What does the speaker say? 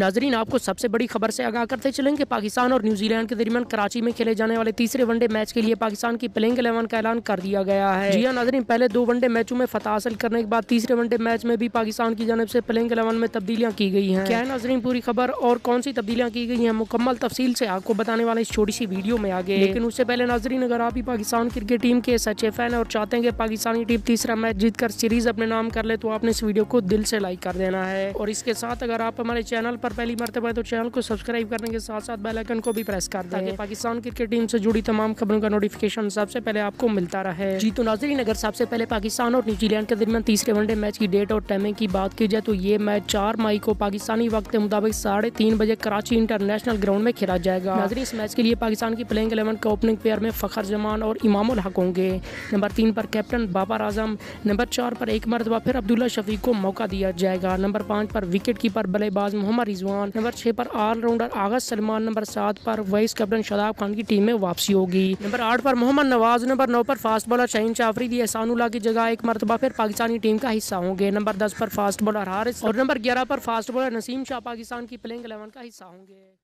नाजरीन आपको सबसे बड़ी खबर से आगाह करते चलेंगे। पाकिस्तान और न्यूजीलैंड के दरमियान कराची में खेले जाने वाले तीसरे वनडे मैच के लिए पाकिस्तान की प्लेइंग इलेवन का ऐलान कर दिया गया है। जी हाँ नाजरीन पहले दो वनडे मैचों में फतह हासिल करने के बाद तीसरे वनडे मैच में भी पाकिस्तान की जानब से प्लेइंग इलेवन में तब्दीलियाँ की गई हैं। क्या है नाजरीन पूरी खबर? और कौन सी तब्दीलियाँ की गई हैं? मुकम्मल तफसील से आपको बताने वाले इस छोटी सी वीडियो में आगे। लेकिन उससे पहले नाजरीन अगर आप ही पाकिस्तान क्रिकेट टीम के सच्चे फ़ैन और चाहते हैं कि पाकिस्तानी टीम तीसरा मैच जीतकर सीरीज़ अपने नाम कर ले तो आपने इस वीडियो को दिल से लाइक कर देना है। और इसके साथ अगर आप हमारे चैनल पर पहली मरतबा तो चैनल को सब्सक्राइब करने के साथ साथ बेल आइकन को भी प्रेस कर दें। ताकि पाकिस्तान क्रिकेट टीम से जुड़ी तमाम खबरों का नोटिफिकेशन सबसे पहले आपको मिलता रहे। जी तो नाजरीन अगर सबसे पहले पाकिस्तान और न्यूजीलैंड के दरमियान तीसरे वनडे मैच की डेट और टाइमिंग की बात की जाए तो ये मैच चार मई को पाकिस्तानी वक्त के मुताबिक साढ़े तीन बजे कराची इंटरनेशनल ग्राउंड में खेला जाएगा। नाजरीन इस मैच के लिए पाकिस्तान की प्लेइंग इलेवन का ओपनिंग पेयर में फखर जमान और इमामुल हक होंगे। नंबर तीन पर कैप्टन बाबर आज़म नंबर चार पर एक मरतबा फिर अब्दुल्ला शफीक को मौका दिया जाएगा। नंबर पाँच पर विकेट कीपर बल्लेबाज मोहम्मद रिजवान नंबर छह पर ऑलराउंडर आगज सलमान, नंबर सात पर वाइस कैप्टन शदाब खान की टीम में वापसी होगी। नंबर आठ पर मोहम्मद नवाज़, नंबर नौ पर फास्ट बॉलर शहीन शाहीन चाफरीदी एहसानुल्ला की जगह एक मरतबा फिर पाकिस्तानी टीम का हिस्सा होंगे। नंबर दस पर फास्ट बॉलर हारिस और नंबर ग्यारह पर फास्ट बॉलर नसीम शाह पाकिस्तान की प्लेइंग इलेवन का हिस्सा होंगे।